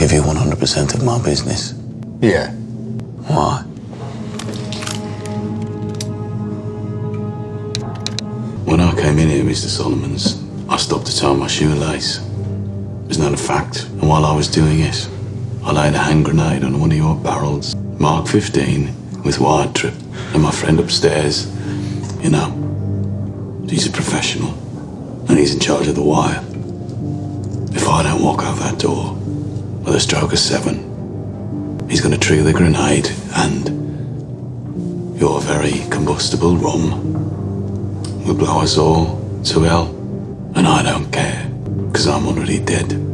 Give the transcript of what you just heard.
give you 100% of my business. Yeah. Why? When I came in here, Mr. Solomons, I stopped to tie my shoelace. It was not a fact. And while I was doing it, I laid a hand grenade on one of your barrels, Mark 15, with wire trip. And my friend upstairs, you know, he's a professional. And he's in charge of the wire. If I don't walk out that door a stroke of seven, he's going to trigger the grenade and your very combustible rum will blow us all to hell. And I don't care, because I'm already dead.